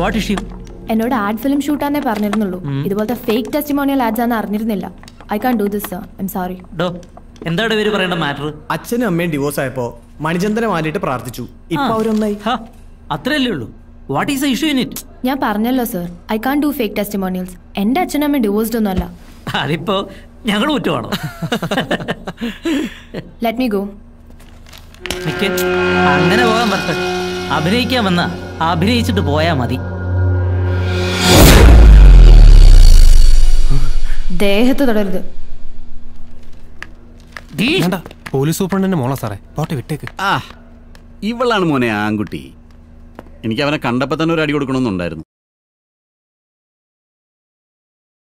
What issue എന്നോട് ad film ഷൂട്ടാന്നേ പറഞ്ഞിരുന്നുള്ളൂ. ഇതുപോലത്തെ ഫേക്ക് ടെസ്റ്റിമോണിയൽ ആഡ്സ് ആണെന്ന് അറിഞ്ഞിരുന്നില്ല. I can do this sir I'm sorry ഡോ എന്താണ് ഇവർ പറയേണ്ട മാറ്റർ അച്ഛനും അമ്മയും ഡിവോഴ്സ് ആയപ്പോ മണിചന്ദ്രൻ മാറ്റിയിട്ട് പ്രാർത്ഥിച്ചു. ഇപ്പൊ അവരൊന്നായി. അത്രയല്ലേ ഉള്ളൂ. What is issue in it ഞാൻ പറഞ്ഞല്ലോ sir I can do fake testimonials എന്റെ അച്ഛനും അമ്മയും ഡിവോഴ്സ്ഡ് ഒന്നുമല്ല. അതിപ്പോ ഞങ്ങൾ കുറ്റമാണോ? ലെറ്റ് മീ ഗോ അങ്ങനെ പോകാൻ പറ്റ അഭിനയിക്കാൻ വന്ന അഭിനയിച്ചിട്ട് പോയാ മതി. ദേഹത്ത് തുടരുത്. പോലീസ് സൂപ്രണ്ടിന്റെ മോളാ സാറേ. പോട്ടെ വിട്ടേക്ക്. ആ ഇവളാണ് മോനെ ആൺകുട്ടി. എനിക്ക് അവനെ കണ്ടപ്പോ തന്നെ ഒരു അടി കൊടുക്കണമെന്നുണ്ടായിരുന്നു.